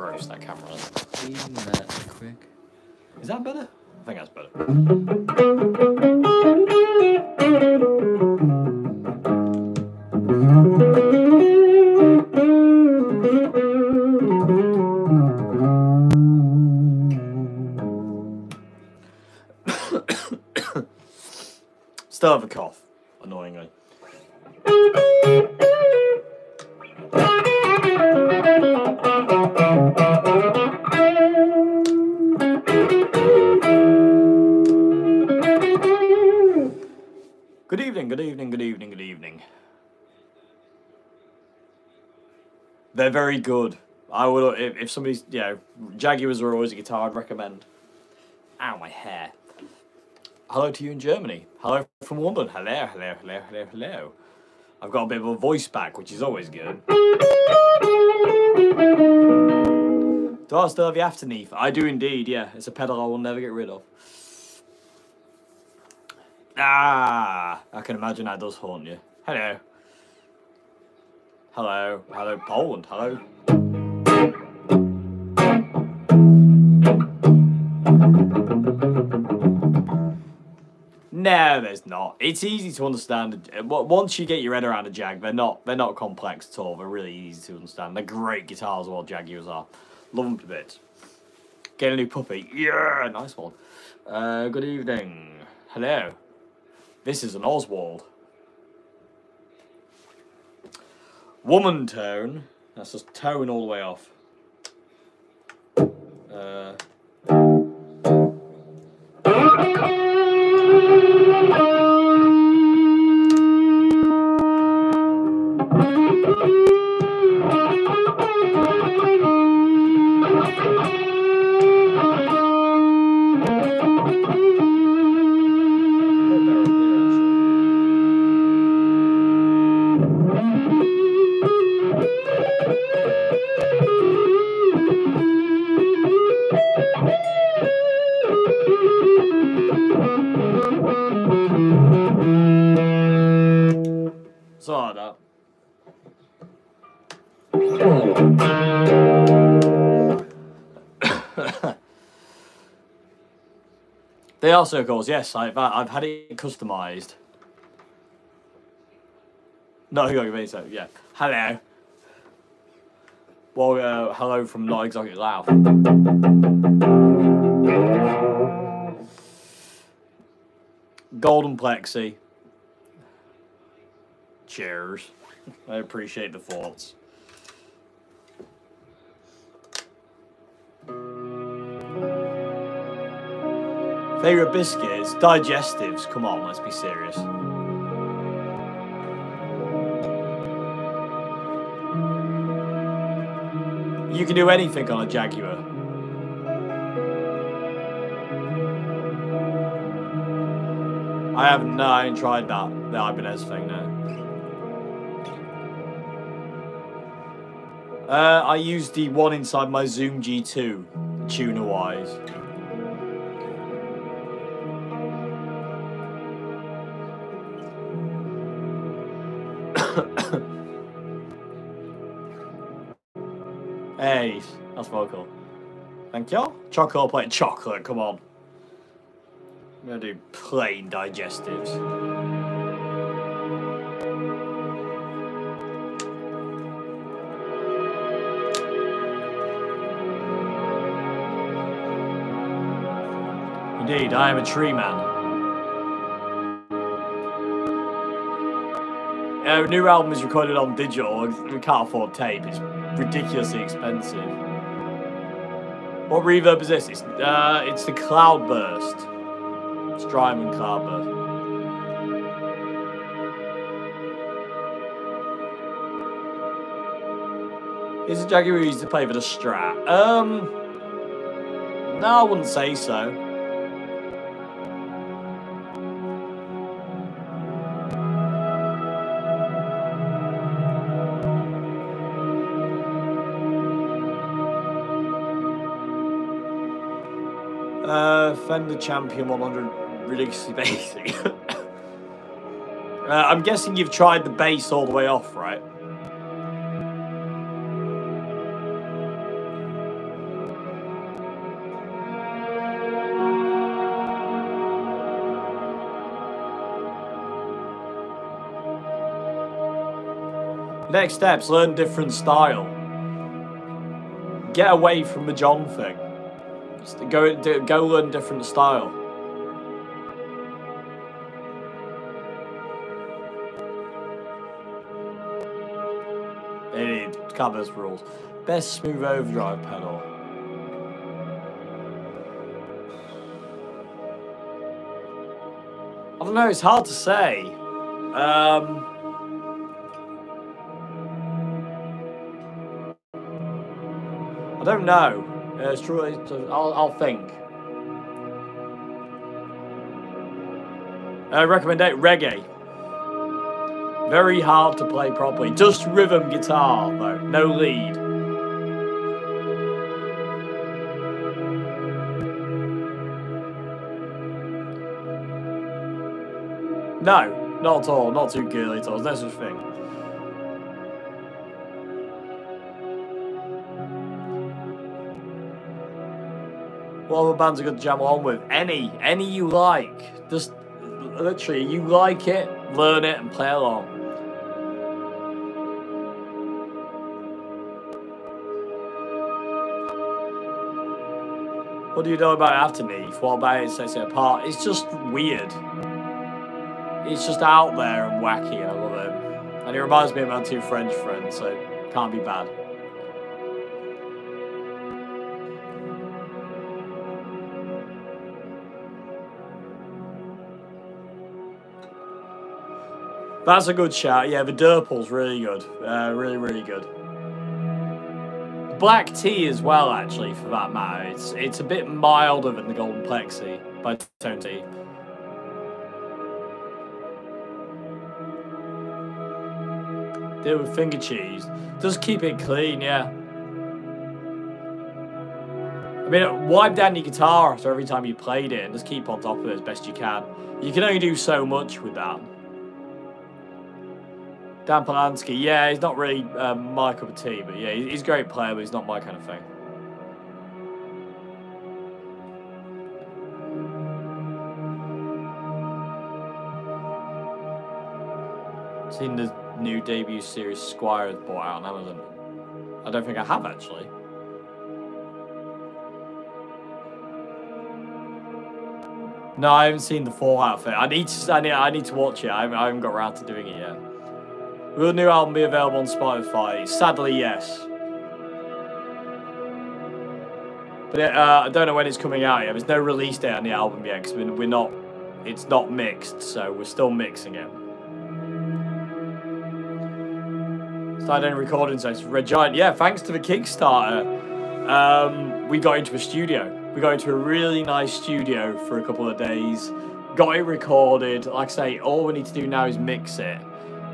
gross that camera is. Clean that quick. Is that better? I think that's better. Still have a cough, very good. I would, if, if somebody's, you know, Jaguars are always a guitar I'd recommend. Ow, my hair. Hello to you in Germany. Hello from London. Hello, hello, hello, hello, hello. I've got a bit of a voice back, which is always good. Do I still have the afterneath? I do indeed, yeah. It's a pedal I will never get rid of. Ah, I can imagine that does haunt you. Hello. Hello. Hello, Poland. Hello. No, there's not. It's easy to understand. Once you get your head around a Jag, they're not they're not complex at all. They're really easy to understand. They're great guitars, what Jaguars are. Love them to bits. Get a new puppy. Yeah, nice one. Uh, good evening. Hello. This is an Oswald. Woman tone. That's just tone all the way off. Uh, are circles, yes. I've I've had it customized. No, you got me so yeah. Hello. Well, uh, hello from Not Exotic Loud. Golden Plexi. Cheers. I appreciate the thoughts. Favorite biscuits? Digestives. Come on, let's be serious. You can do anything on a Jaguar. I haven't, no, I ain't tried that, the Ibanez thing, no. Uh, I used the one inside my Zoom G2, tuner-wise. Chocolate plate chocolate, come on. I'm gonna do plain digestives. Indeed, I am a tree man. Uh, new album is recorded on digital. We can't afford tape. It's ridiculously expensive. What reverb is this? It's uh, it's the Cloudburst. It's Strymon Cloudburst. Is it Jaguar used to play for the Strat? Um, no, I wouldn't say so. defend the champion 100 ridiculously basic. uh, I'm guessing you've tried the base all the way off, right? Next steps, learn different style. Get away from the John thing. Go, go learn different style. Hey, covers rules. Best smooth overdrive pedal. I don't know, it's hard to say. Um, I don't know. Uh, it's true. It's, I'll, I'll think. Uh, recommend it reggae. Very hard to play properly. Just rhythm guitar though, no lead. No, not at all. Not too girly at all. No such thing. What other bands are good to jam on with? Any, any you like. Just literally, you like it, learn it, and play along. What do you know about Afterneath? What about it sets it apart? It's just weird. It's just out there and wacky, and I love it. And it reminds me of my two French friends, so can't be bad. That's a good shout. Yeah, the Durple's really good. Uh, really, really good. Black tea as well, actually, for that matter. It's it's a bit milder than the Golden Plexi by Tone City. Deal with finger cheese. Just keep it clean, yeah. I mean, wipe down your guitar after every time you played it and just keep on top of it as best you can. You can only do so much with that. Dan Polanski, yeah, he's not really um, my cup of tea, but yeah, he's a great player, but he's not my kind of thing. Seen the new debut series Squier bought out on Amazon. I don't think I have actually. No, I haven't seen the full outfit. I need to. I need. I need to watch it. I haven't, I haven't got around to doing it yet. Will the new album be available on Spotify? Sadly, yes. But it, uh, I don't know when it's coming out yet. There's no release date on the album yet because we're not. It's not mixed, so we're still mixing it. Started recording sessions. Red Giant. Yeah, thanks to the Kickstarter, um, we got into a studio. We got into a really nice studio for a couple of days. Got it recorded. Like I say, all we need to do now is mix it.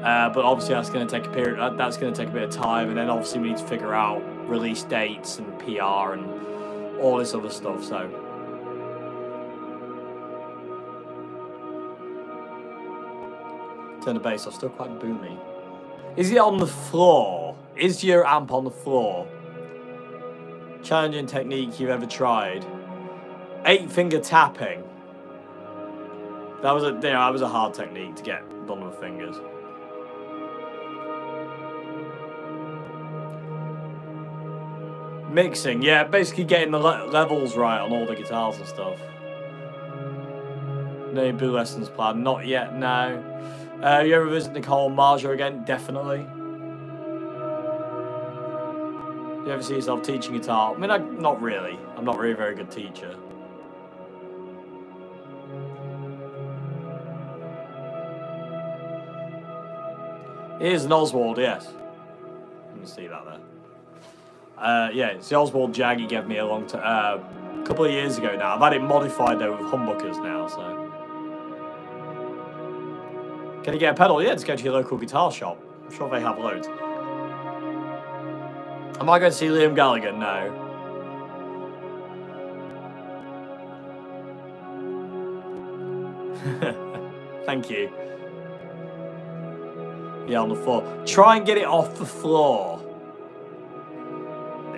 Uh, but obviously that's going to take a period. Uh, that's going to take a bit of time, and then obviously we need to figure out release dates and PR and all this other stuff. So. Turn the bass off. Still quite boomy. Is it on the floor? Is your amp on the floor? Challenging technique you've ever tried? Eight finger tapping. That was a you know, that was a hard technique to get done with fingers. Mixing, yeah, basically getting the le levels right on all the guitars and stuff. No blue lessons planned, not yet, no. Uh, you ever visit Nicole Marja again? Definitely. You ever see yourself teaching guitar? I mean, I, not really. I'm not really a very good teacher. Here's an Oswald, yes. You can see that there. Uh, yeah, it's the Oswald Jag he gave me a long time, uh, couple of years ago now. I've had it modified though with humbuckers now, so. Can you get a pedal? Yeah, just go to your local guitar shop. I'm sure they have loads. Am I going to see Liam Gallagher? No. Thank you. Yeah, on the floor. Try and get it off the floor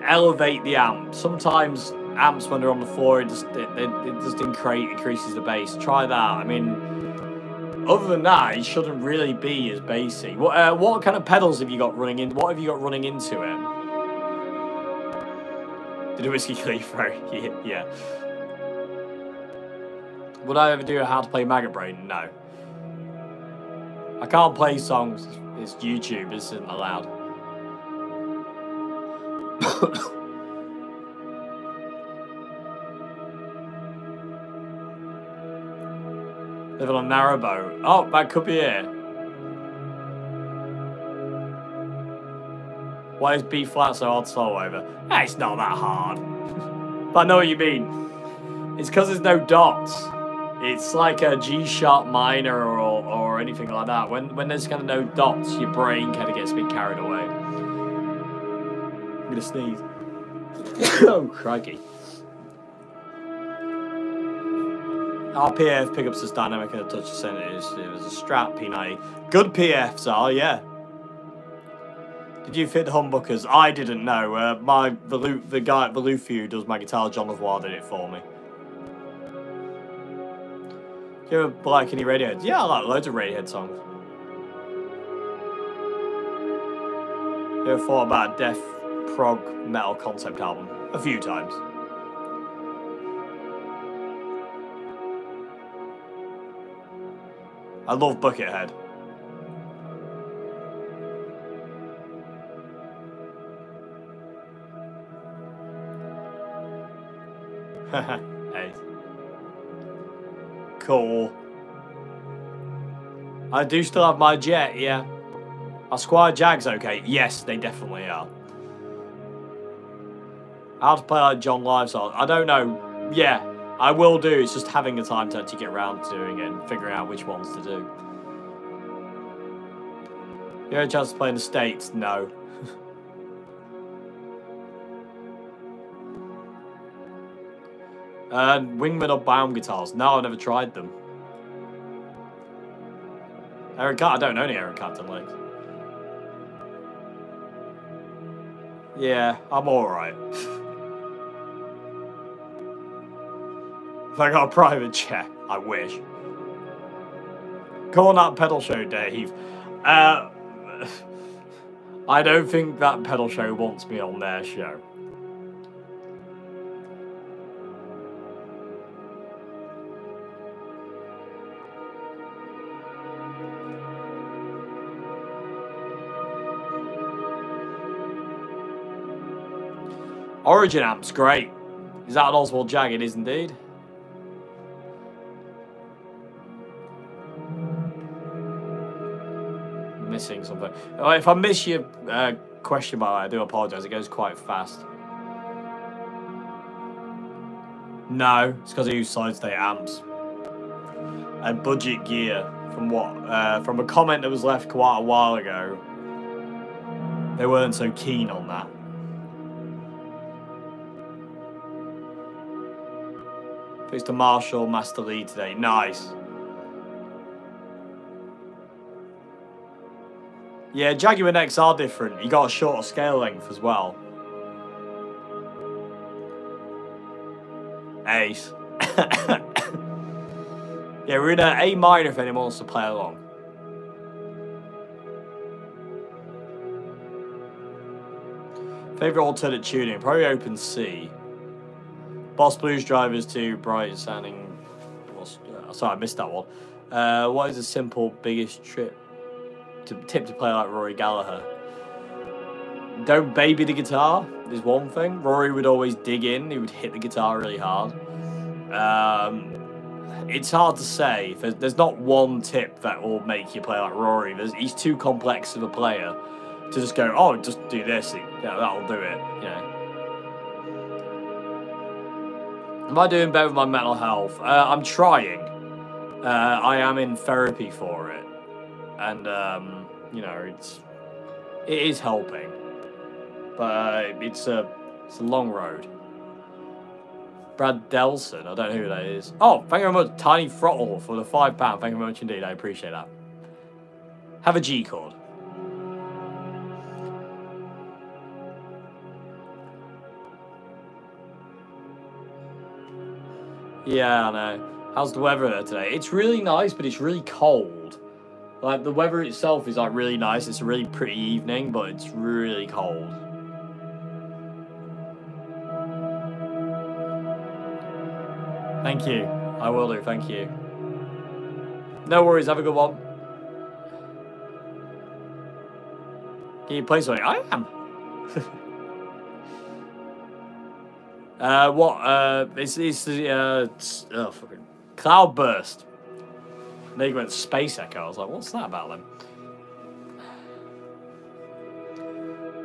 elevate the amp. Sometimes amps when they're on the floor, it just it, it, it just increase, increases the bass. Try that. I mean, other than that, it shouldn't really be as bassy. What uh, what kind of pedals have you got running in? What have you got running into it? Did a whiskey cleave yeah, yeah. Would I ever do a how to play Maggot Brain? No. I can't play songs. It's YouTube. This isn't allowed. Living on narrowboat. Oh, that could be it. Why is B flat so hard to solo over? Eh, it's not that hard. but I know what you mean. It's because there's no dots. It's like a G sharp minor or, or anything like that. When when there's kind of no dots, your brain kind of gets a bit carried away. I'm gonna sneeze. oh, crikey. RPF pickups is dynamic and a touch center. It was a Strat P90. Good PFs are, yeah. Did you fit the humbuckers? I didn't know. Uh, my the, the guy at Valufu who does my guitar, John Lavoie, did it for me. Do you ever like any Radiohead? Yeah, I like loads of Radiohead songs. You ever thought about death prog metal concept album? A few times. I love Buckethead. hey. Cool. I do still have my jet, yeah. Are Squier Jags okay? Yes, they definitely are. How to play like John Livesong? I don't know. Yeah, I will do. It's just having the time to actually get around to doing it and figuring out which ones to do. You had a chance to play in the States? No. uh, Wingman or Baum guitars? No, I've never tried them. Eric, I don't know any Eric Clapton legs. Yeah, I'm alright. I got a private jet. I wish. On that pedal show, Dave. Uh, I don't think that pedal show wants me on their show. Origin amp's great. Is that an Oswald Jag? It is indeed. Missing something. Oh, if I miss your uh, question, by I do apologise. It goes quite fast. No, it's because I use solid state amps and budget gear. From what? Uh, from a comment that was left quite a while ago. They weren't so keen on that. Thanks to Marshall Master Lead today. Nice. Yeah, Jaguar necks are different. You got a shorter scale length as well. Ace. yeah, we're in a A minor if anyone wants to play along. Favorite alternate tuning? Probably open C. Boss Blues drivers too bright sounding. Uh, sorry, I missed that one. Uh, what is a simple biggest trip to tip to play like Rory Gallagher. Don't baby the guitar is one thing. Rory would always dig in. He would hit the guitar really hard. Um, it's hard to say. There's, there's not one tip that will make you play like Rory. There's, he's too complex of a player to just go, oh, just do this. Yeah, that'll do it. You know. Am I doing better with my mental health? Uh, I'm trying. Uh, I am in therapy for it and um, you know it's it is helping, but it's a it's a long road. Brad Delson, I don't know who that is. Oh, thank you very much, Tiny Throttle for the five pound. Thank you very much indeed. I appreciate that. Have a G chord. Yeah, I know. How's the weather today? It's really nice, but it's really cold. Like the weather itself is like really nice. It's a really pretty evening, but it's really cold. Thank you. I will do. Thank you. No worries. Have a good one. Can you play something? I am. uh, what? Uh, it's it's the uh, oh fucking cloudburst. You went Space Echo. I was like, what's that about then?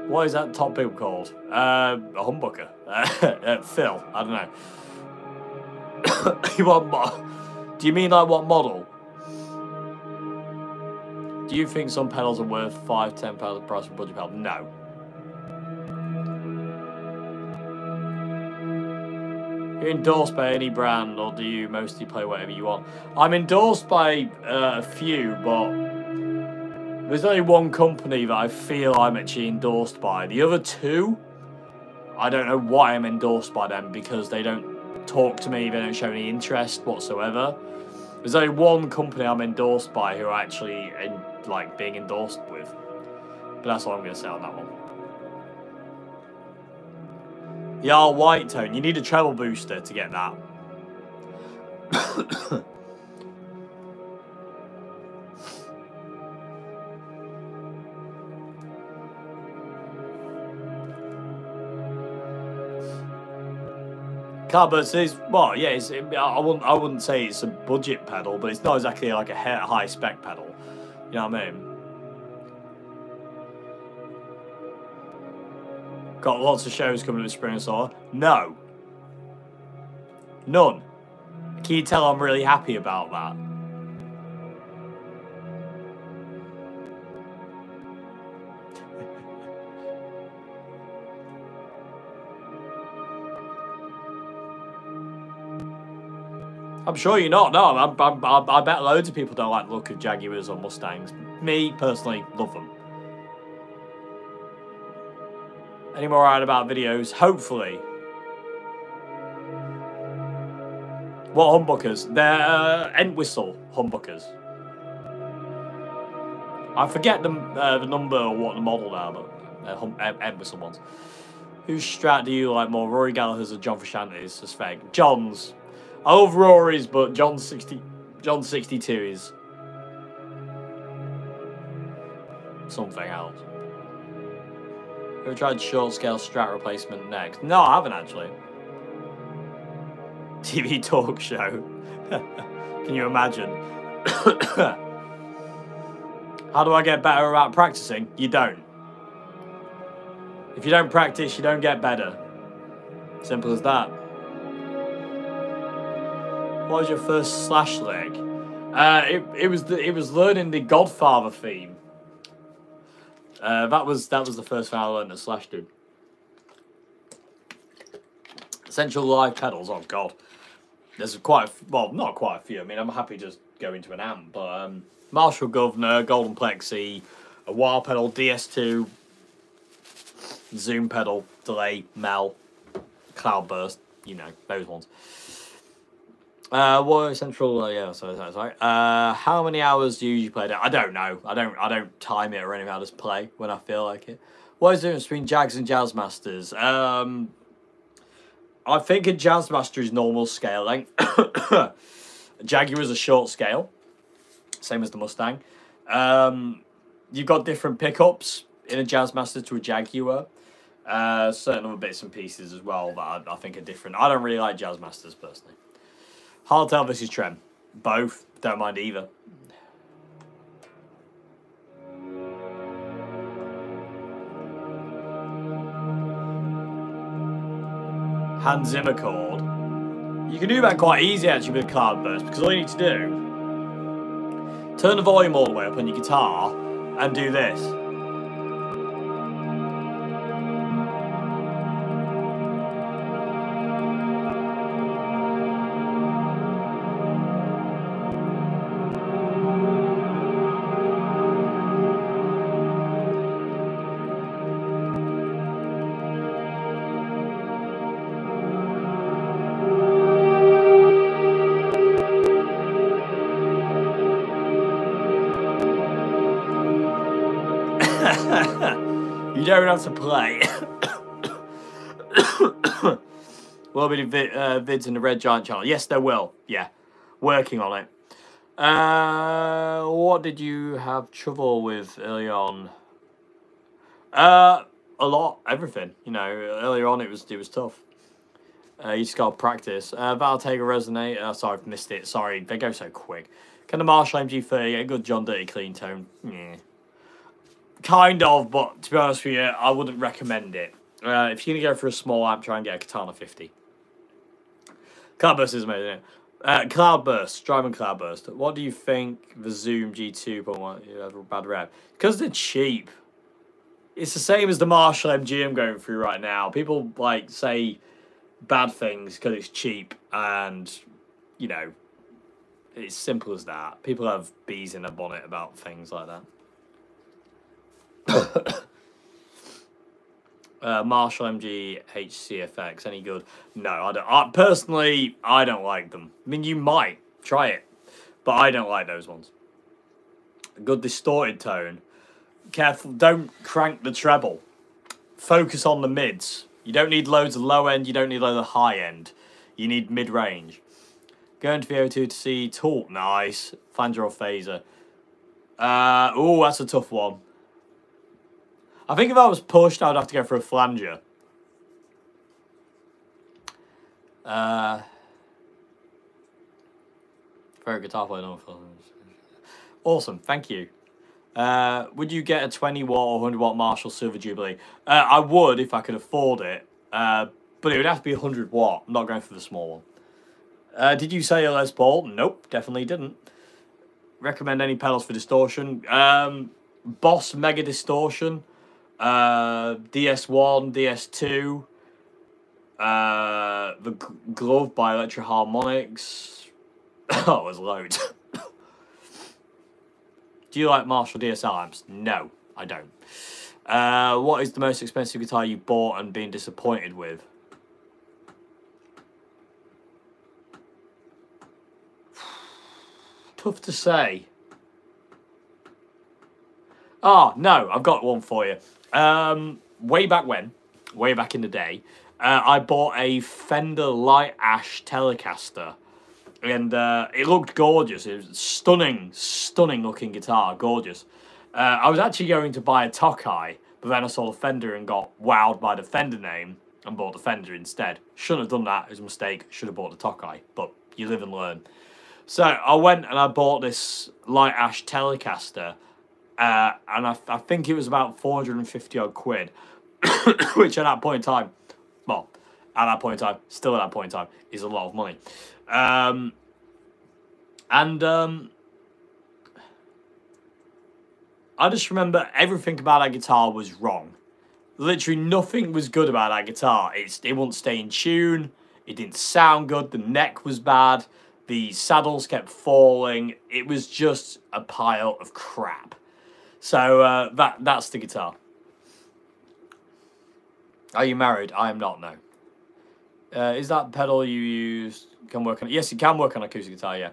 What is that top build called? Uh, a humbucker. Uh, Phil. I don't know. you want mo- Do you mean like what model? Do you think some pedals are worth five, ten pounds the price of a budget pedal? No. You're endorsed by any brand, or do you mostly play whatever you want? I'm endorsed by uh, a few, but there's only one company that I feel I'm actually endorsed by. The other two, I don't know why I'm endorsed by them because they don't talk to me, they don't show any interest whatsoever. There's only one company I'm endorsed by who I actually like being endorsed with. But that's all I'm going to say on that one. Yeah, white tone. You need a treble booster to get that. Carbus is well, yeah. It, I wouldn't, I wouldn't say it's a budget pedal, but it's not exactly like a high spec pedal. You know what I mean? Got lots of shows coming up this spring and summer. No. None. Can you tell I'm really happy about that? I'm sure you're not. No, I'm, I'm, i bet loads of people don't like the look of Jaguars or Mustangs. Me, personally, love them. Any more out about videos? Hopefully. What humbuckers? They're uh, Entwistle humbuckers. I forget the, uh, the number or what the model now, but uh, hum, Entwistle ones. Whose strat do you like more, Rory Gallagher's or John Frusciante's? Suspect. John's. I love Rory's, but John 60, John 62 is something else. Ever tried short scale strat replacement next? No, I haven't actually. TV talk show. Can you imagine? How do I get better at practicing? You don't. If you don't practice, you don't get better. Simple as that. What was your first slash leg? Uh, it, it was the, it was learning the Godfather theme. Uh, that was that was the first thing I learned at Slash Dude. Essential live pedals. Oh god, there's quite a, well, not quite a few. I mean, I'm happy just go into an amp, but um, Marshall Governor, Golden Plexi, a wah pedal, DS2, Zoom pedal, delay, Mel, Cloudburst. You know those ones. Uh, what central? Uh, yeah, sorry, sorry, sorry. Uh, how many hours do you usually play? I don't know. I don't. I don't time it or anything. I just play when I feel like it. What is the difference between Jags and Jazzmasters? Um, I think a Jazzmaster is normal scale length. Jaguar is a short scale, same as the Mustang. Um, you've got different pickups in a Jazzmaster to a Jaguar. Uh, certain other bits and pieces as well that I, I think are different. I don't really like Jazzmasters personally. Hardtail versus Trem. Both. Don't mind either. Hans Zimmer chord. You can do that quite easy actually with Cloudburst because all you need to do turn the volume all the way up on your guitar and do this. To play. will be vid uh, vids in the Red Giant channel? Yes, there will. Yeah, working on it. Uh, what did you have trouble with early on? Uh, a lot, everything. You know, earlier on it was it was tough. Uh, you just got to practice. Uh, Valtega Resonate. Uh, sorry, I've missed it. Sorry, they go so quick. Can the Marshall MG30 get a good John Dirty clean tone? Yeah. Kind of, but to be honest with you, I wouldn't recommend it. Uh, if you're going to go for a small amp, try and get a Katana 50. Cloudburst is amazing. Uh, Cloudburst, driving Cloudburst. What do you think the Zoom G2.1 you a bad rep? Because they're cheap. It's the same as the Marshall MG I'm going through right now. People like say bad things because it's cheap and you know it's simple as that. People have bees in their bonnet about things like that. uh, Marshall MG HDFX, any good? No, I don't. I, personally, I don't like them. I mean, you might try it, but I don't like those ones. A good distorted tone. Careful, don't crank the treble. Focus on the mids. You don't need loads of low end, you don't need loads of high end. You need mid range. Going to VO2 to see Talk, nice. Or Phaser. Uh, oh, that's a tough one. I think if I was pushed, I'd have to go for a flanger. Uh, very guitar player, no Awesome, thank you. Uh, would you get a 20 watt or 100 watt Marshall Silver Jubilee? Uh, I would if I could afford it, uh, but it would have to be 100 watt. I'm not going for the small one. Uh, did you say a Les Paul? Nope, definitely didn't. Recommend any pedals for distortion? Um, Boss Mega Distortion uh, DS1, DS2, uh, the glove by Electro Harmonix. oh, it was loads. Do you like Marshall DSL amps? No, I don't. Uh, what is the most expensive guitar you bought and been disappointed with? Tough to say. Oh, no, I've got one for you. Um, way back when, way back in the day, uh, I bought a Fender Lite Ash Telecaster. And uh, it looked gorgeous. It was stunning, stunning looking guitar. Gorgeous. Uh, I was actually going to buy a Tokai, but then I saw the Fender and got wowed by the Fender name and bought the Fender instead. Shouldn't have done that. It was a mistake. Should have bought the Tokai, but you live and learn. So I went and I bought this Lite Ash Telecaster uh, and I, I think it was about 450 odd quid, which at that point in time, well, at that point in time, still at that point in time, is a lot of money. Um, and um, I just remember everything about that guitar was wrong. Literally nothing was good about that guitar. It's, it wouldn't stay in tune. It didn't sound good. The neck was bad. The saddles kept falling. It was just a pile of crap. So uh, that that's the guitar. Are you married? I am not. No. Uh, is that pedal you use can work on? Yes, you can work on acoustic guitar. Yeah.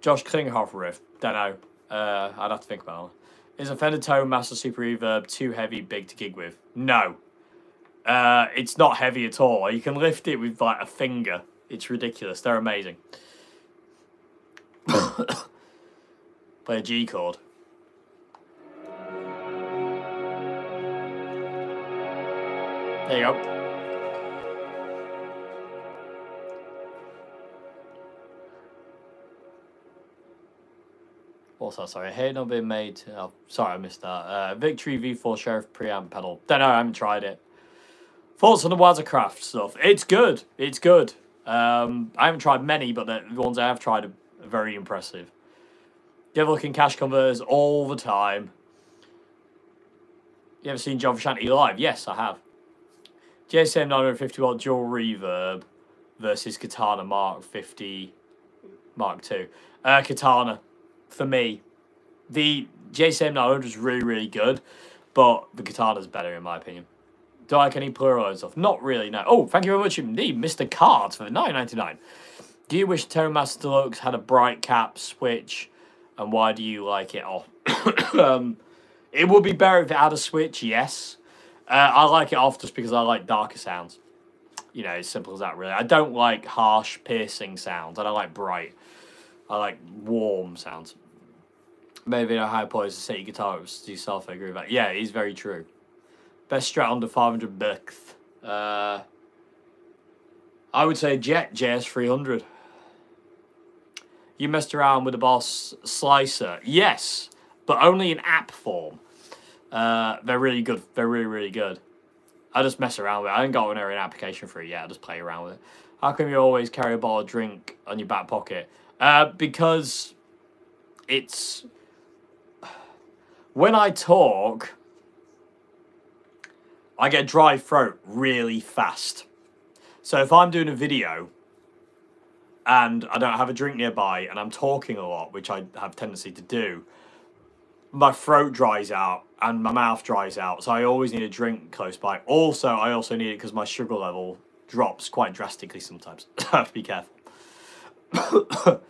Josh Klinghoffer riff. Don't know. Uh, I'd have to think about it. Is a Fender Tone Master Super Reverb too heavy, big to gig with? No. Uh, it's not heavy at all. You can lift it with like a finger. It's ridiculous. They're amazing. Play a G chord. There you go. Also, sorry, hey, not been made. Oh, sorry, I missed that. Uh, Victory V4 Sheriff preamp pedal. Don't know, I haven't tried it. Thoughts on the Wazacraft stuff? It's good. It's good. Um, I haven't tried many, but the ones I have tried are very impressive. You ever look in cash converters all the time? You ever seen John Frusciante live? Yes, I have. JCM 950 watt dual reverb versus Katana Mark 50 Mark 2. Uh, Katana, for me. The JCM 900 is really, really good, but the Katana's better in my opinion. Do I like any plural stuff? Not really, no. Oh, thank you very much indeed, Mr. Cards for the 9.99. Do you wish Tone Master Deluxe had a bright cap switch, and why do you like it? Oh, um, it would be better if it had a switch, yes. Uh, I like it off just because I like darker sounds. You know, as simple as that, really. I don't like harsh, piercing sounds. I don't like bright. I like warm sounds. Maybe know how to set your guitar to yourself. I agree with that. Yeah, is very true. Best strat under 500 bucks. Uh, I would say Jet JS300. You messed around with the Boss Slicer. Yes, but only in app form. Uh, they're really good. They're really, really good. I just mess around with it. I haven't got an application for it yet. I just play around with it. How come you always carry a bottle of drink on your back pocket? Uh, because it's when I talk, I get dry throat really fast. So if I'm doing a video and I don't have a drink nearby and I'm talking a lot, which I have tendency to do, my throat dries out and my mouth dries out. So I always need a drink close by. Also, I also need it because my sugar level drops quite drastically sometimes. I have to be careful.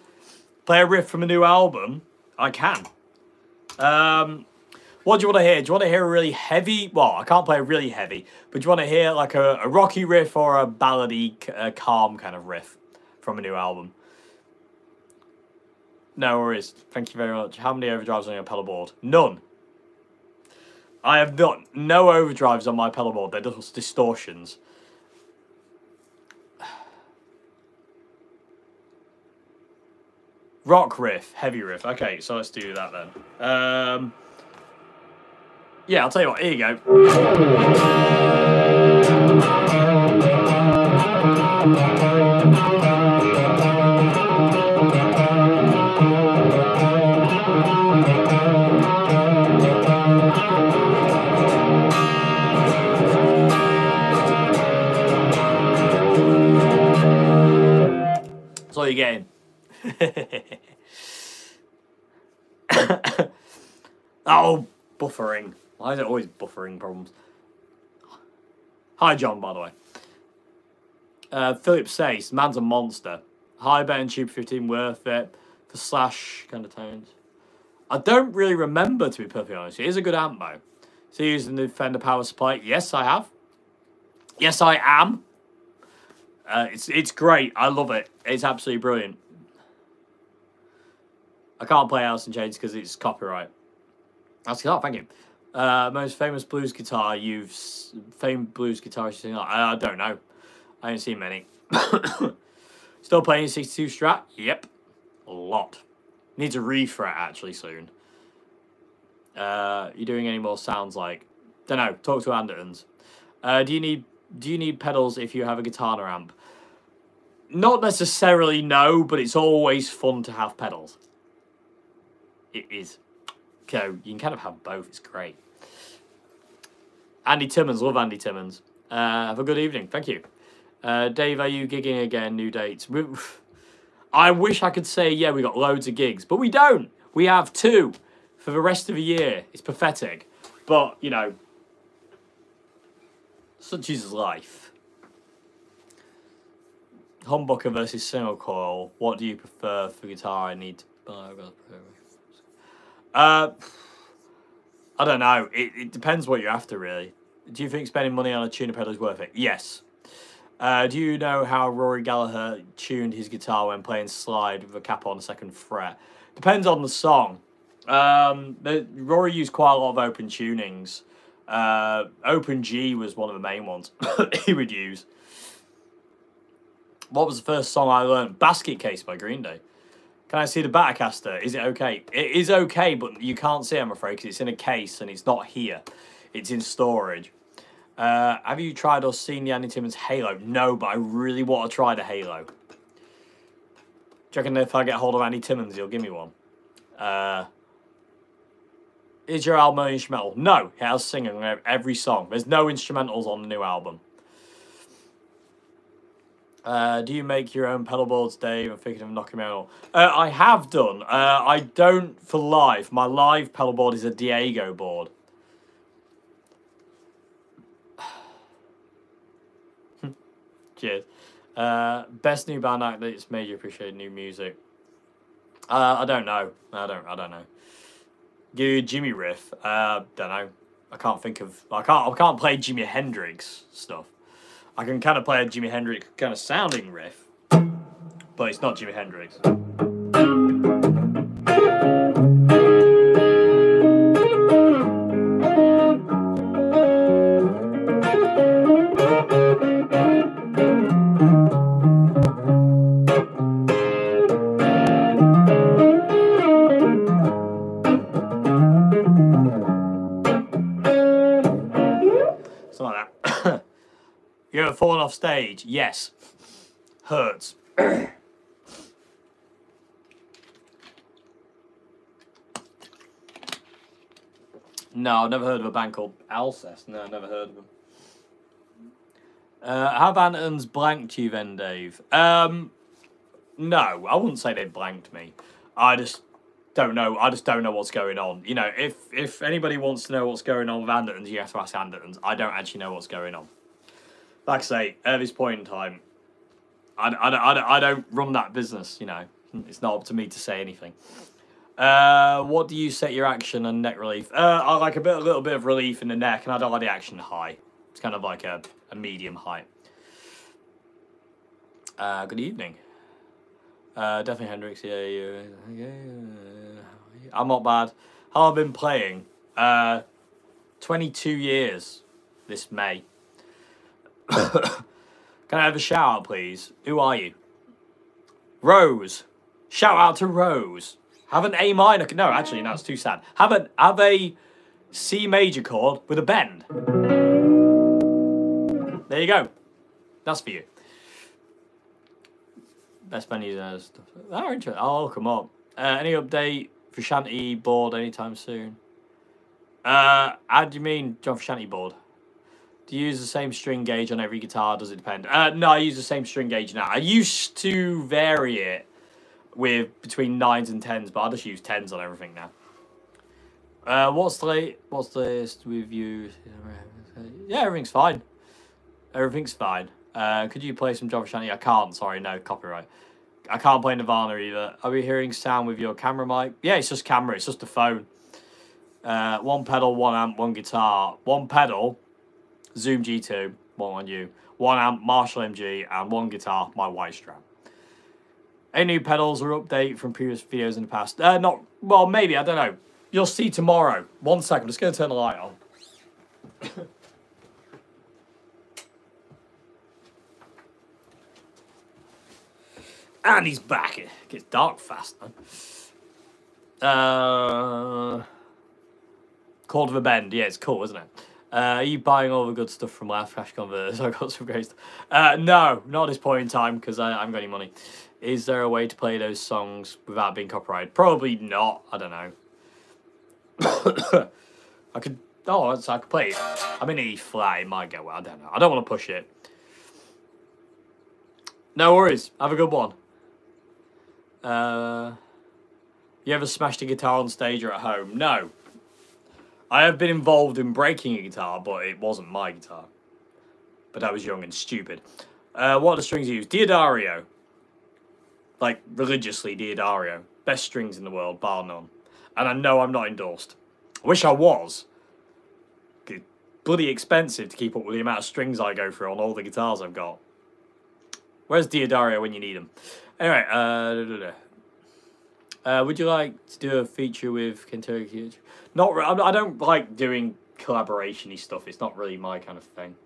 Play a riff from a new album? I can. Um, what do you want to hear? Do you want to hear a really heavy? Well, I can't play a really heavy, but do you want to hear like a, a rocky riff or a ballady, uh, calm kind of riff from a new album? No worries. Thank you very much. How many overdrives on your pedal board? None. I have not no overdrives on my pedal board. They're just distortions. Rock riff, heavy riff. Okay, so let's do that then. Um, yeah, I'll tell you what. Here you go. oh, buffering. Why is it always buffering problems? Hi, John, by the way. Uh, Philip says, man's a monster. High bet and Tube 15 worth it. for slash kind of tones. I don't really remember, to be perfectly honest. It is a good amp, though. So using the Fender power supply? Yes, I have. Yes, I am. Uh, it's it's great. I love it. It's absolutely brilliant. I can't play Alice in Chains because it's copyright. That's oh, thank you. Uh, most famous blues guitar you've famed blues guitarist? I, I don't know. I haven't seen many. Still playing 62 Strat? Yep. A lot. Needs a refret actually soon. Uh, you doing any more sounds like? Don't know. Talk to Andertons. Uh, do you need do you need pedals if you have a guitar amp? Not necessarily no, but it's always fun to have pedals. It is. So you can kind of have both. It's great. Andy Timmons, love Andy Timmons. Uh, have a good evening. Thank you. Uh, Dave, are you gigging again? New dates. I wish I could say, yeah, we got loads of gigs, but we don't. We have two for the rest of the year. It's pathetic. But, you know, such is life. Humbucker versus single coil. What do you prefer for guitar? I need to buy. Uh, I don't know. It, it depends what you're after, really. Do you think spending money on a tuner pedal is worth it? Yes. Uh, do you know how Rory Gallagher tuned his guitar when playing slide with a cap on the second fret? Depends on the song. Um, the, Rory used quite a lot of open tunings. Uh, open G was one of the main ones he would use. What was the first song I learned? Basket Case by Green Day. Can I see the Battercaster? Is it okay? It is okay, but you can't see I'm afraid, because it's in a case and it's not here. It's in storage. Uh, have you tried or seen the Andy Timmons Halo? No, but I really want to try the Halo. Reckon if I get hold of Andy Timmons, he'll give me one? Uh, is your album instrumental? No, it has singing every song. There's no instrumentals on the new album. Uh, do you make your own pedal boards, Dave? I'm thinking of knocking out. Uh, I have done. Uh, I don't for live. My live pedal board is a Diago board. Cheers. Uh, best new band act that's made you appreciate new music. Uh, I don't know. I don't. I don't know. Give Jimi riff. Uh, don't know. I can't think of. I can't. I can't play Jimi Hendrix stuff. I can kind of play a Jimi Hendrix kind of sounding riff, but it's not Jimi Hendrix. Fallen off stage? Yes. Hurts. no, I've never heard of a band called Alcest. No, I've never heard of them. Uh, have Anton's blanked you then, Dave? Um, no, I wouldn't say they blanked me. I just don't know. I just don't know what's going on. You know, if if anybody wants to know what's going on with Andertons, you have to ask Andertons. I don't actually know what's going on. Like I say, at this point in time, I, I, I, I don't run that business, you know. It's not up to me to say anything. Uh, what do you set your action and neck relief? Uh, I like a bit, a little bit of relief in the neck, and I don't like the action high. It's kind of like a, a medium height. Uh, good evening. Uh, definitely Hendrix. Yeah, yeah, yeah. I'm not bad. How I've been playing? Uh, 22 years this May. Can I have a shout out, please? Who are you? Rose. Shout out to Rose. Have an A minor. No, actually, no, it's too sad. Have a have a C major chord with a bend. There you go. That's for you. Best venues and stuff. Oh, interesting. I'll come up. Uh, any update for Shanty board anytime soon? Uh, how do you mean John Frusciante board? Do you use the same string gauge on every guitar? Does it depend? Uh, no, I use the same string gauge now. I used to vary it with between nines and tens, but I just use tens on everything now. Uh, what's the what's the with you? Yeah, everything's fine. Everything's fine. Uh, could you play some John Frusciante? I can't. Sorry, no copyright. I can't play Nirvana either. Are we hearing sound with your camera mic? Yeah, it's just camera. It's just a phone. Uh, one pedal, one amp, one guitar. One pedal, Zoom G2, one on you. One amp, Marshall MG, and one guitar, my white strap. Any new pedals or update from previous videos in the past? Uh, not, well, maybe, I don't know. You'll see tomorrow. One second, I'm just going to turn the light on. and he's back. It gets dark fast, man. Uh, Called of a Bend. Yeah, it's cool, isn't it? Uh, are you buying all the good stuff from Last Cash Converters? I got some great stuff. Uh, no, not at this point in time because I, I haven't got any money. Is there a way to play those songs without being copyrighted? Probably not. I don't know. I could. Oh, so I could play it. I'm in E flat. It might go well. I don't know. I don't want to push it. No worries. Have a good one. Uh, you ever smashed a guitar on stage or at home? No. I have been involved in breaking a guitar, but it wasn't my guitar. But I was young and stupid. Uh, what are the strings you use? D'Addario. Like, religiously D'Addario. Best strings in the world, bar none. And I know I'm not endorsed. I wish I was. It's bloody expensive to keep up with the amount of strings I go through on all the guitars I've got. Where's D'Addario when you need him? Anyway, uh. Uh, would you like to do a feature with Kiyoshi? Not, I don't like doing collaboration-y stuff. It's not really my kind of thing.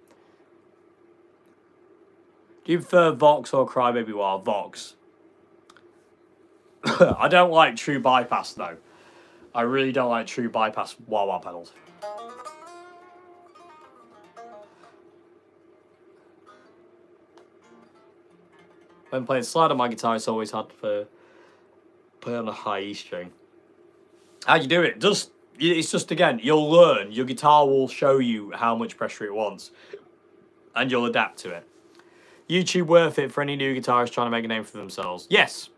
Do you prefer Vox or Crybaby Wah? Vox. I don't like True Bypass though. I really don't like True Bypass wah wah pedals. When playing slide on my guitar, it's always hard to play on a high E string. How do you do it? Just it's just again, you'll learn. Your guitar will show you how much pressure it wants, and you'll adapt to it. YouTube worth it for any new guitarists trying to make a name for themselves? Yes.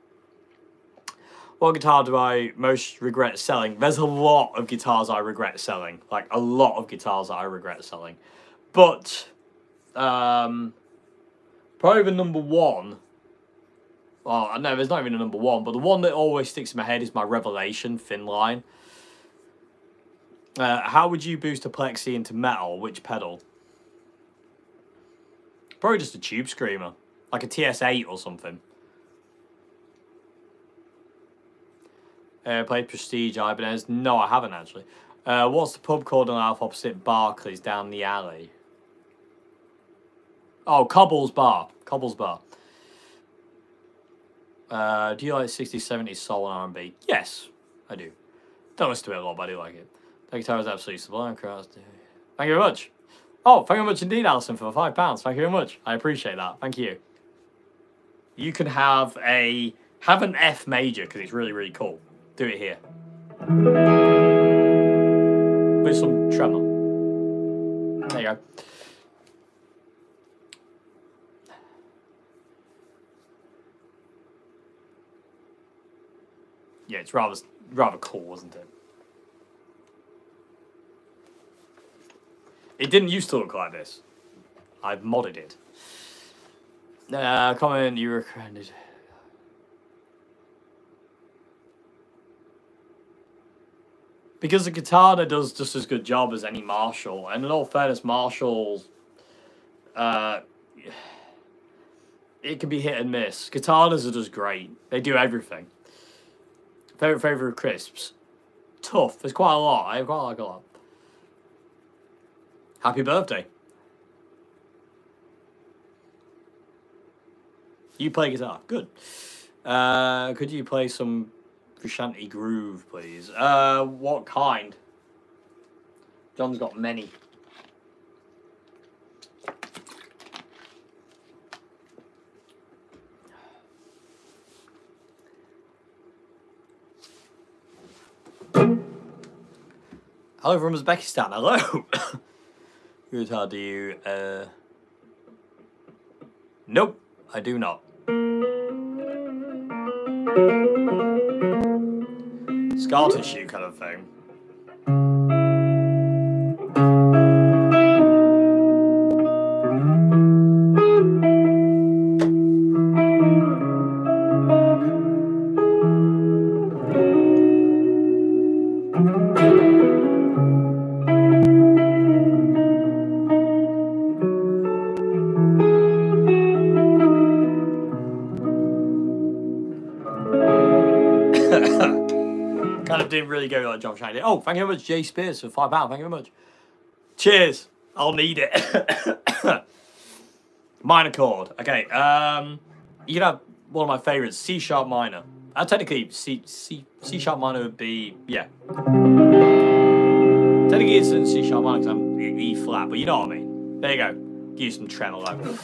What guitar do I most regret selling? There's a lot of guitars I regret selling. Like, a lot of guitars that I regret selling. But, um, probably the number one, well, I know there's not even a number one, but the one that always sticks in my head is my Revelation thin line. Uh, how would you boost a plexi into metal? Which pedal? Probably just a tube screamer, like a TS8 or something. Uh, played Prestige Ibanez. No, I haven't actually. Uh, what's the pub called on Alpha opposite Barclays down the alley? Oh, Cobble's Bar. Cobble's Bar. Uh, do you like 60s, 70s soul and R&B? Yes, I do. Don't listen to it a lot, but I do like it. The guitar is absolutely sublime. Thank you very much. Oh, thank you very much indeed, Alison, for the five pounds. Thank you very much. I appreciate that. Thank you. You can have a have an F major because it's really really cool. Do it here with some tremor. Yeah, it's rather rather cool, wasn't it? It didn't used to look like this. I've modded it. Uh, comment you recommended. Because the Katana does just as good job as any Marshall, and in all fairness, Marshalls, uh, it can be hit and miss. Katanas are just great. They do everything. Favorite favorite crisps. Tough. There's quite a lot. I quite like a lot. Happy birthday. You play guitar. Good. Uh, could you play some Frusciante Groove, please? Uh, what kind? John's got many. Hello from Uzbekistan. Hello. Good, how do you? Uh... Nope, I do not. Scar tissue kind of thing. Like did. Oh, thank you very much, Jay Spears, for five pounds. Thank you very much. Cheers. I'll need it. minor chord. Okay. Um, you can have one of my favorites, C sharp minor. Uh, technically, C C C sharp minor would be yeah. Technically, it's in C sharp minor because I'm E flat, but you know what I mean. There you go. Give you some tremolo.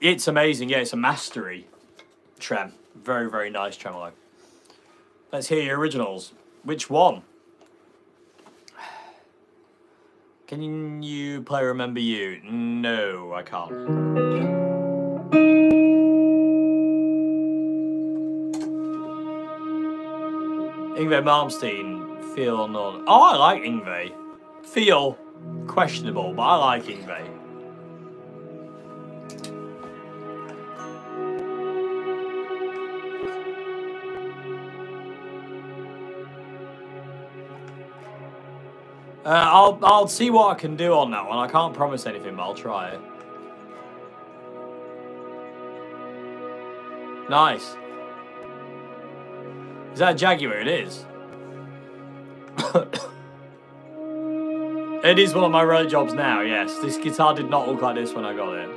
It's amazing. Yeah, it's a mastery trem. Very very nice tremolo. Let's hear your originals. Which one? Can you play Remember You? No, I can't. Yngwie Malmsteen, feel none. Oh, I like Yngwie. Feel questionable, but I like Yngwie. Uh, I'll I'll see what I can do on that one. I can't promise anything, but I'll try it. Nice. Is that a Jaguar? It is. it is one of my road jobs now, yes. This guitar did not look like this when I got it.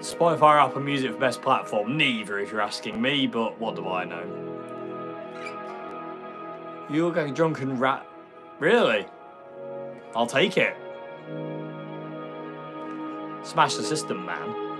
Spotify Apple Music for best platform? Neither, if you're asking me, but what do I know? You look like a drunken rat. Really? I'll take it. Smash the system, man.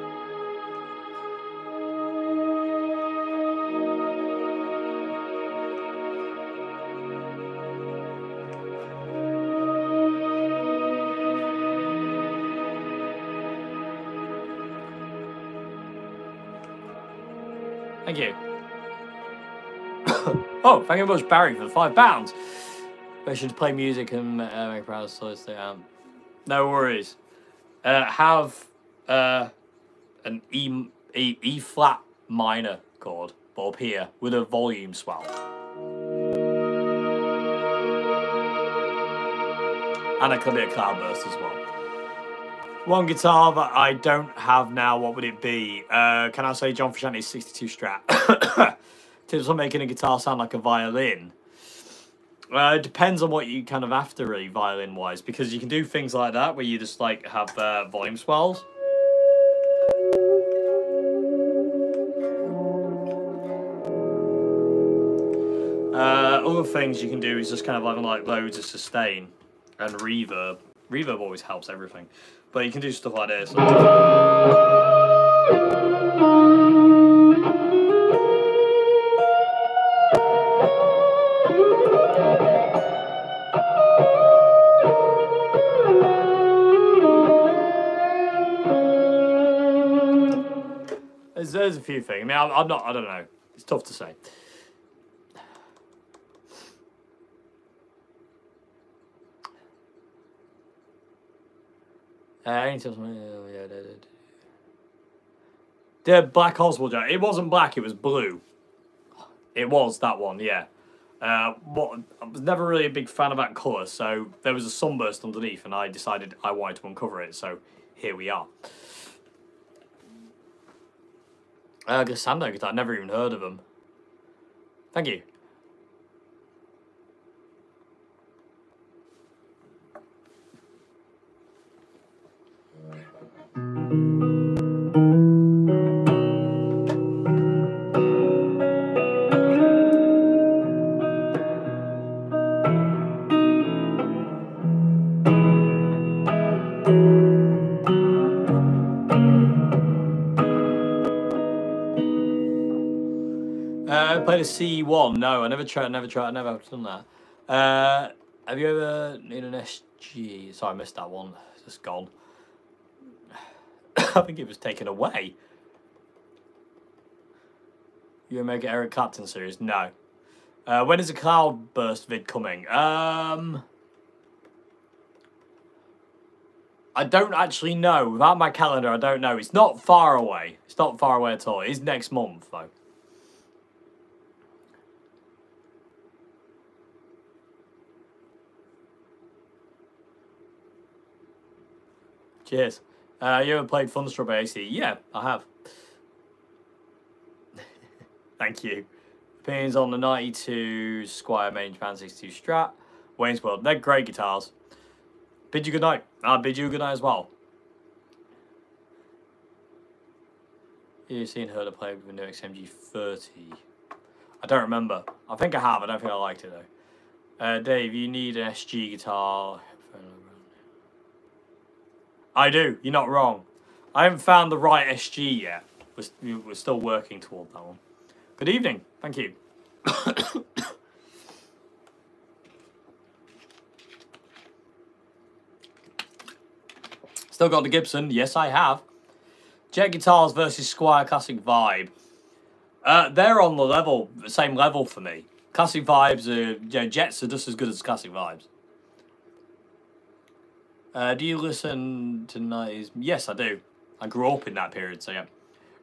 I can watch Barry for five pounds. I should play music and uh, make proud stories they am. No worries. Uh, have uh, an E E E flat minor chord, up here with a volume swell. And a bit of cloudburst as well. One guitar that I don't have now, what would it be? Uh, can I say John Frusciante 62 Strat? Tips on making a guitar sound like a violin. Uh, it depends on what you kind of after, really, violin-wise, because you can do things like that, where you just, like, have uh, volume swells. Uh, other things you can do is just kind of having, like, loads of sustain and reverb. Reverb always helps everything. But you can do stuff like this. Few things. I mean, I'm, not, I don't know. It's tough to say. Uh, oh, the Black Oswald, it wasn't black, it was blue. It was that one, yeah. Uh, what I was never really a big fan of that colour, so there was a sunburst underneath, and I decided I wanted to uncover it. So here we are. Uh, Glissando guitar, never even heard of them. Thank you. Played a C1. No, I never tried. I never tried. I never done that. Uh, have you ever in an SG? Sorry, I missed that one. It's just gone. I think it was taken away. You Omega Eric Clapton series? No. Uh, when is the Cloudburst vid coming? Um, I don't actually know. Without my calendar, I don't know. It's not far away. It's not far away at all. It is next month, though. Cheers. Uh, you ever played Thunderstruck by AC? Yeah, I have. Thank you. Opinions on the 92 Squier Main Japan 62 Strat. Wayne's World. They're great guitars. Bid you good night. I'll bid you good night as well. You've seen her to play with the new XMG 30. I don't remember. I think I have. I don't think I liked it though. Uh, Dave, you need an SG guitar. I do. You're not wrong. I haven't found the right SG yet. We're, we're still working toward that one. Good evening. Thank you. Still got the Gibson. Yes, I have. Jet Guitars versus Squier Classic Vibe. Uh, they're on the level, the same level for me. Classic Vibes are, Jets are just as good as Classic Vibes. Uh, do you listen to 90s? Yes, I do. I grew up in that period, so yeah.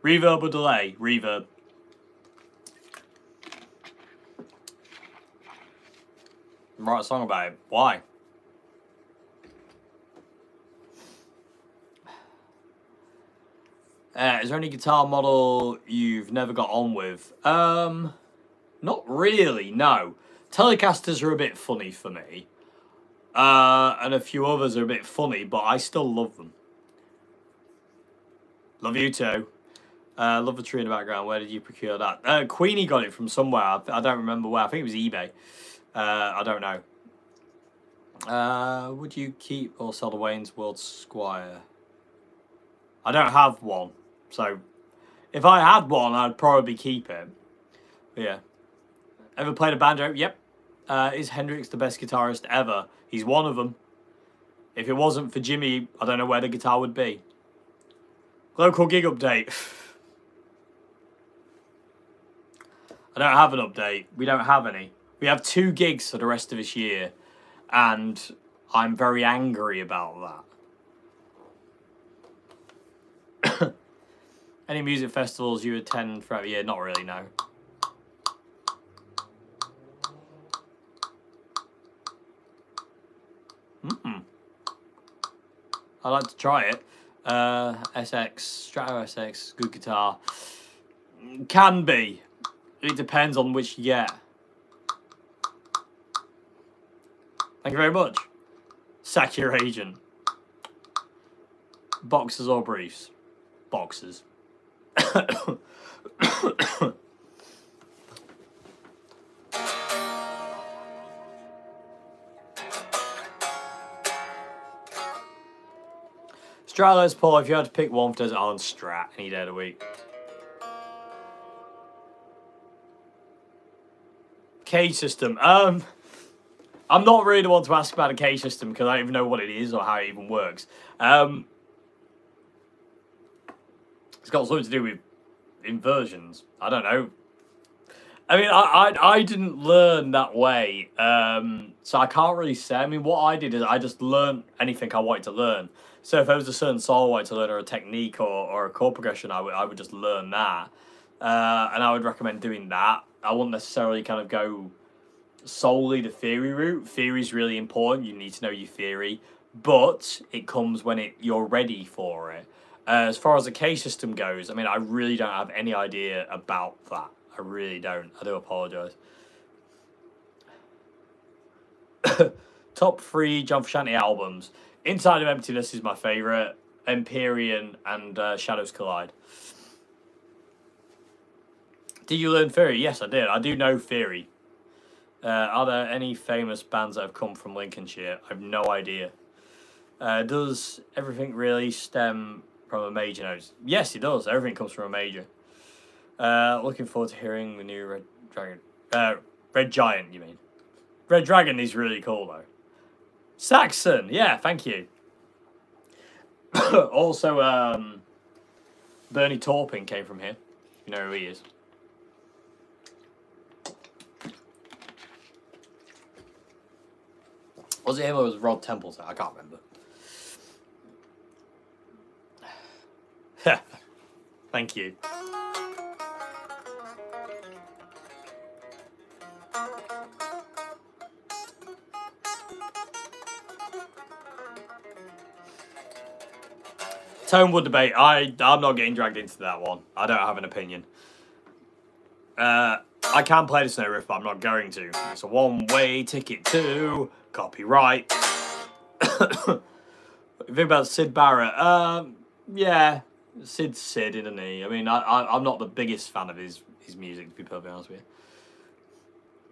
Reverb or delay? Reverb. Write a song about it. Why? Uh, is there any guitar model you've never got on with? Um, not really, no. Telecasters are a bit funny for me. Uh, and a few others are a bit funny, but I still love them. Love you too. Uh, love the tree in the background. Where did you procure that? Uh, Queenie got it from somewhere. I, I don't remember where. I think it was eBay. Uh, I don't know. Uh, would you keep or sell the Wayne's World Squier? I don't have one. So, if I had one, I'd probably keep it. But yeah. Ever played a banjo? Yep. Uh, is Hendrix the best guitarist ever? He's one of them. If it wasn't for Jimi, I don't know where the guitar would be. Local gig update. I don't have an update. We don't have any. We have two gigs for the rest of this year. And I'm very angry about that. any music festivals you attend throughout the year? Not really, no. Mm. I'd like to try it. Uh, SX, Strato SX, good guitar. Can be. It depends on which you get. Thank you very much. Sack your agent. Boxers or briefs? Boxers. Strat Paul, if you had to pick one for Desert Island Strat any day of the week. K system. Um, I'm not really the one to ask about a K system because I don't even know what it is or how it even works. Um, it's got something to do with inversions. I don't know. I mean, I, I, I didn't learn that way, um, so I can't really say. I mean, what I did is I just learned anything I wanted to learn. So if there was a certain solo I to learn, or a technique, or, or a chord progression, I would I would just learn that, uh, and I would recommend doing that. I wouldn't necessarily kind of go solely the theory route. Theory is really important. You need to know your theory, but it comes when it you're ready for it. Uh, as far as the K system goes, I mean, I really don't have any idea about that. I really don't. I do apologise. Top three John Frusciante albums. Inside of Emptiness is my favourite. Empyrean and uh, Shadows Collide. Did you learn Theory? Yes, I did. I do know Theory. Uh, are there any famous bands that have come from Lincolnshire? I have no idea. Uh, does everything really stem from a major note? Yes, it does. Everything comes from a major. Uh, looking forward to hearing the new Red Dragon. Uh, Red Giant, you mean? Red Dragon is really cool, though. Saxon, yeah, thank you. also, um, Bernie Taupin came from here. You know who he is. Was it him or was it Rod Temperton? I can't remember. Thank you. Tonewood debate. I I'm not getting dragged into that one. I don't have an opinion. Uh, I can play the snow riff, but I'm not going to. It's a one-way ticket to copyright. think about Syd Barrett. Um, yeah, Syd's Syd, isn't he? I mean, I, I I'm not the biggest fan of his his music, to be perfectly honest with you.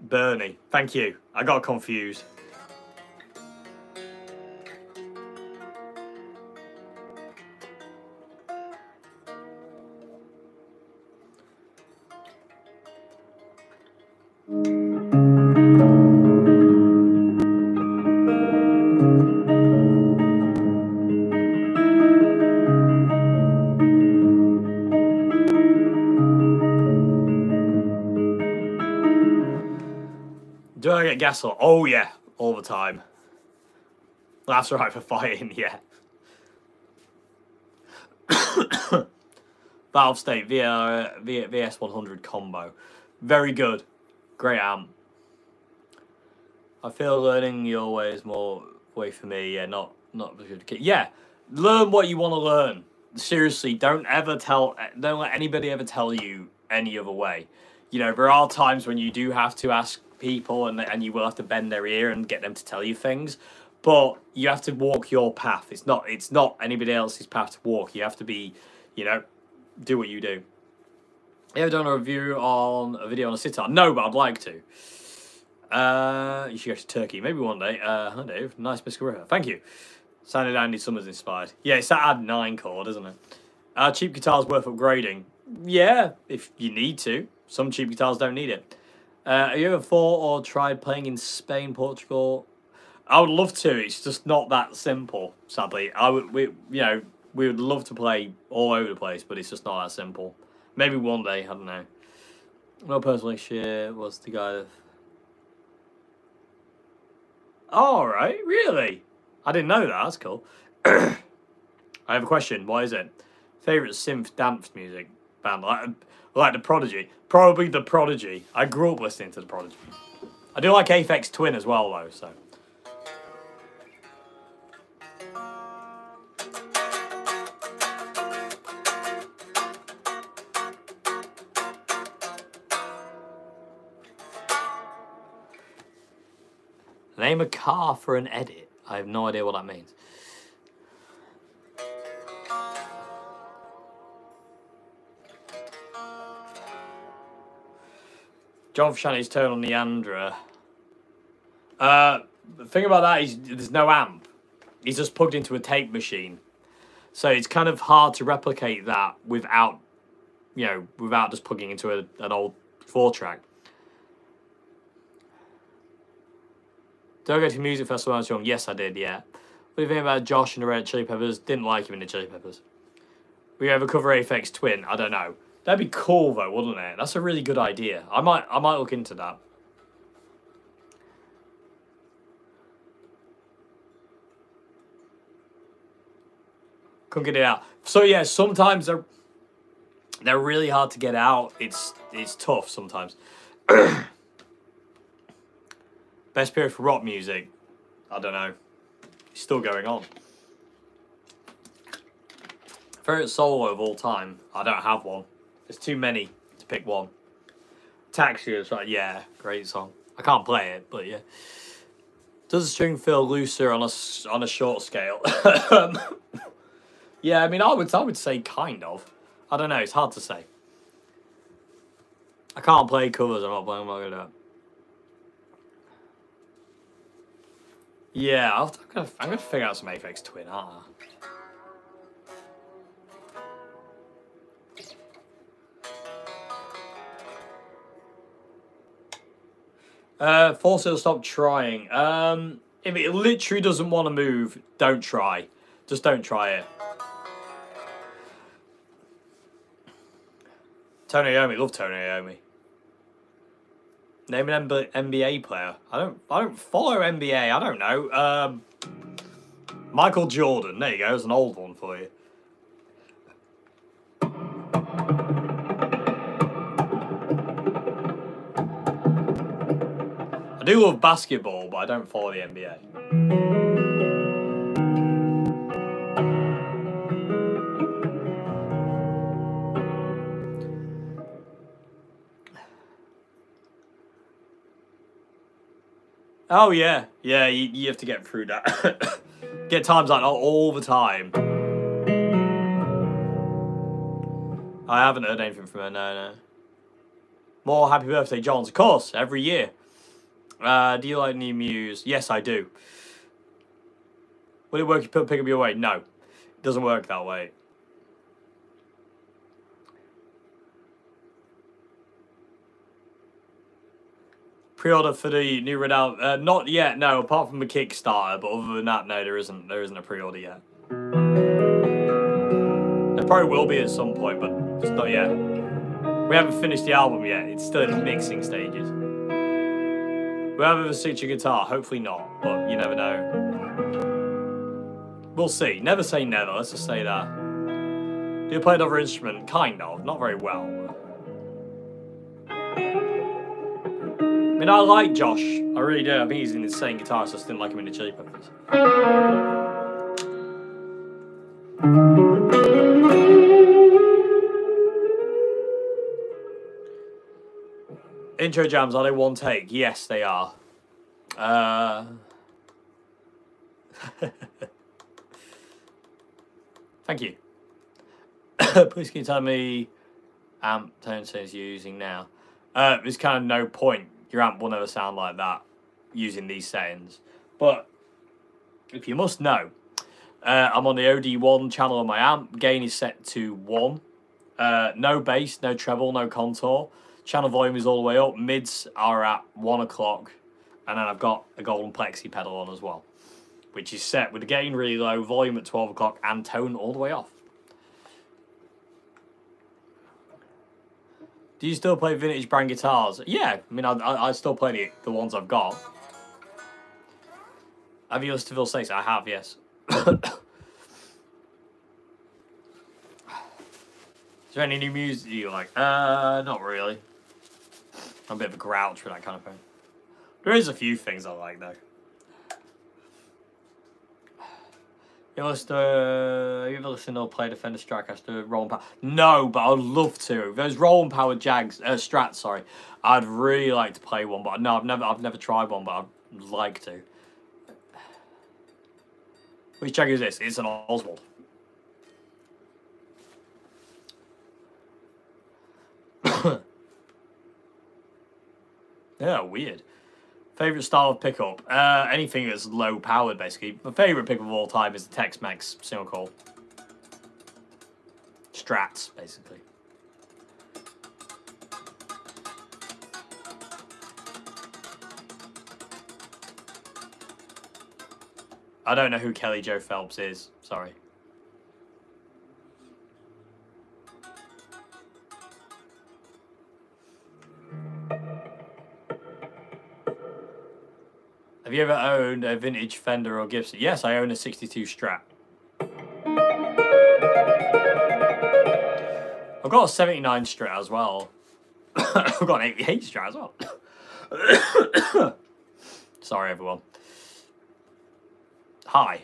Bernie, thank you. I got confused. Get gas or Oh yeah, all the time. That's right for fighting, yeah. Valvestate via VS100 combo. Very good. Great amp. I feel learning your way is more way for me. Yeah, not not Yeah, learn what you want to learn. Seriously, don't ever tell. Don't let anybody ever tell you any other way. You know, there are times when you do have to ask people and and you will have to bend their ear and get them to tell you things. But you have to walk your path. It's not it's not anybody else's path to walk. You have to be, you know, do what you do. You ever done a review on a video on a sitar? No, but I'd like to. Uh, you should go to Turkey, maybe one day. Uh, hi Dave, nice biscuit river. Thank you. Sounded Andy Summers inspired. Yeah, it's that add nine chord, isn't it? Uh, cheap guitars worth upgrading. Yeah, if you need to. Some cheap guitars don't need it. Uh, have you ever thought or tried playing in Spain, Portugal? I would love to. It's just not that simple. Sadly, I would. We, you know, we would love to play all over the place, but it's just not that simple. Maybe one day. I don't know. No personally, share was the guy. Of... All right, really? I didn't know that. That's cool. I have a question. What is it? Favorite synth dance music band, like, like The Prodigy. Probably The Prodigy. I grew up listening to The Prodigy. I do like Aphex Twin as well, though, so. Name a car for an edit. I have no idea what that means. John Frusciante's turn on Niandra. Uh, the thing about that is there's no amp. He's just plugged into a tape machine. So it's kind of hard to replicate that without, you know, without just plugging into a, an old four track. Did I go to music festival when I was young? Yes, I did, yeah. What do you think about Josh and the Red Chili Peppers? Didn't like him in the Chili Peppers. We ever cover Aphex Twin? I don't know. That'd be cool though, wouldn't it? That's a really good idea. I might I might look into that. Couldn't get it out. So yeah, sometimes they're they're really hard to get out. It's it's tough sometimes. Best period for rock music? I don't know. It's still going on. Favorite solo of all time? I don't have one. There's too many to pick one. Taxi is like, yeah, great song. I can't play it, but yeah. Does the string feel looser on a, on a short scale? Yeah, I mean, I would, I would say kind of. I don't know, it's hard to say. I can't play covers, I'm not playing, gonna do it. Yeah, I'll, I'm, gonna, I'm gonna figure out some Aphex Twin, aren't Uh, force it to stop trying. Um, if it literally doesn't want to move, don't try. Just don't try it. Tony Iommi, love Tony Iommi. Name an NBA player. I don't. I don't follow NBA. I don't know. Um, Michael Jordan. There you go. It's an old one for you. Do love basketball, but I don't follow the NBA. Oh yeah, yeah. You, you have to get through that. get times like that all the time. I haven't heard anything from her. No, no. More happy birthday, Johns. Of course, every year. Uh, do you like new Muse? Yes, I do. Will it work if you pick up your weight? No. It doesn't work that way. Pre-order for the new Album? Uh, not yet, no. Apart from the Kickstarter, but other than that, no, there isn't. There isn't a pre-order yet. There probably will be at some point, but just not yet. We haven't finished the album yet. It's still in the mixing stages. Will I have a signature guitar? Hopefully not, but you never know. We'll see. Never say never, let's just say that. Do you play another instrument? Kind of, not very well. I mean, I like Josh. I really do. I think he's an insane guitarist. I just didn't like him in the Chili Peppers. Intro jams, are they one take? Yes, they are. Uh... Thank you. Please can you tell me amp tone is using now? Uh, there's kind of no point. Your amp will never sound like that using these settings. But if you must know, uh, I'm on the OD1 channel on my amp. Gain is set to 1. Uh, no bass, no treble, no contour. Channel volume is all the way up. Mids are at 1 o'clock. And then I've got a golden plexi pedal on as well. Which is set with the gain really low, volume at 12 o'clock, and tone all the way off. Do you still play vintage brand guitars? Yeah, I mean, I, I, still play the, the ones I've got. Have you listened to Phil Six? I have, yes. Is there any new music you like? Uh, not really. I'm a bit of a grouch for that kind of thing. There is a few things I like though. You ever, uh, you ever listen or play Defender Stratocaster Roland Power? No, but I'd love to. Those there's Roland-Powered Jags, uh, Strats, sorry, I'd really like to play one. But no, I've never, I've never tried one. But I'd like to. Which jag is this? It's an Oswald. Yeah, weird. Favorite style of pickup? Uh, anything that's low powered, basically. My favorite pickup of all time is the Tex-Mex single coil. Strats, basically. I don't know who Kelly Joe Phelps is. Sorry. Have you ever owned a vintage Fender or Gibson? Yes, I own a 62 Strat. I've got a 79 Strat as well. I've got an 88 Strat as well. Sorry, everyone. Hi.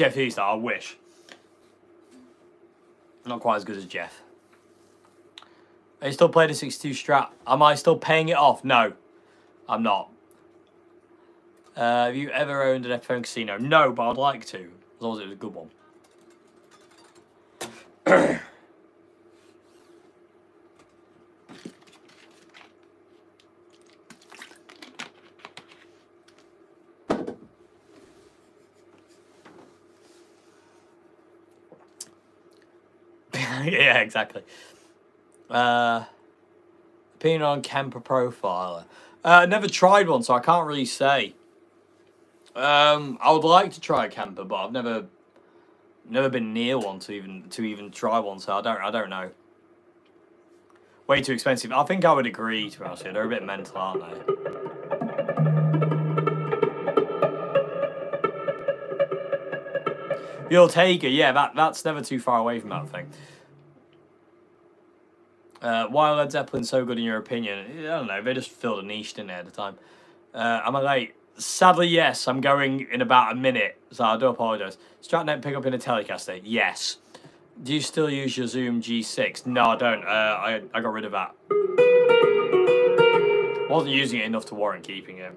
Jeff Easter, I wish. Not quite as good as Jeff. Are you still playing the 62 Strat? Am I still paying it off? No, I'm not. Uh, have you ever owned an Epiphone Casino? No, but I'd like to, as long as it was a good one. yeah, exactly. Uh, opinion on Kemper Profiler. Uh, never tried one, so I can't really say. Um, I would like to try a Kemper, but I've never, never been near one to even to even try one. So I don't, I don't know. Way too expensive. I think I would agree. To be honest, they're a bit mental, aren't they? The Ortega, yeah, that that's never too far away from that thing. Uh, why are Led Zeppelin so good in your opinion? I don't know. They just filled a niche, didn't they, at the time? Uh, am I late? Sadly, yes. I'm going in about a minute, so I do apologise. Stratnet pick up in a Telecaster? Yes. Do you still use your Zoom G6? No, I don't. Uh, I, I got rid of that. Wasn't using it enough to warrant keeping it.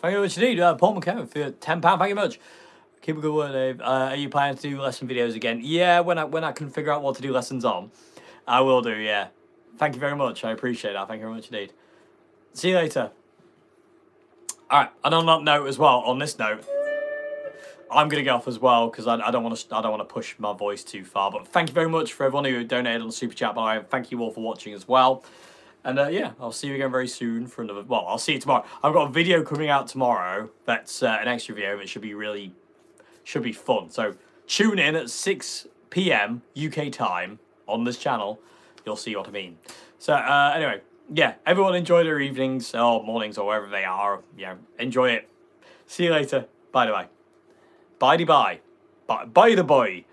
Thank you very much indeed, uh, Paul McKenna for ten pound. Thank you very much. Keep a good word, Dave. Uh, are you planning to do lesson videos again? Yeah, when I when I can figure out what to do lessons on, I will do. Yeah. Thank you very much. I appreciate that. Thank you very much indeed. See you later. All right, and on that note as well, on this note, I'm gonna get off as well because I, I don't want to I don't want to push my voice too far. But thank you very much for everyone who donated on super chat. But I thank you all for watching as well. And uh, yeah, I'll see you again very soon for another. Well, I'll see you tomorrow. I've got a video coming out tomorrow. That's uh, an extra video that should be really, should be fun. So tune in at six p.m. UK time on this channel. You'll see what I mean. So uh, anyway, yeah, everyone enjoy their evenings or mornings or wherever they are. Yeah, enjoy it. See you later. Bye bye. Bye bye. Bye bye the boy.